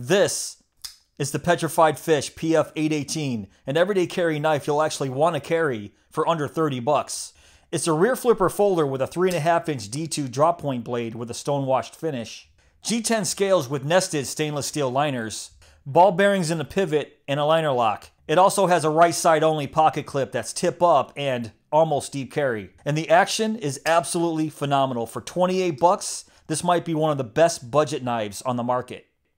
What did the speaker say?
This is the Petrified Fish PF818, an everyday carry knife you'll actually want to carry for under 30 bucks. It's a rear flipper folder with a 3.5 inch D2 drop point blade with a stone washed finish. G10 scales with nested stainless steel liners, ball bearings in the pivot, and a liner lock. It also has a right side only pocket clip that's tip up and almost deep carry. And the action is absolutely phenomenal. For 28 bucks, this might be one of the best budget knives on the market.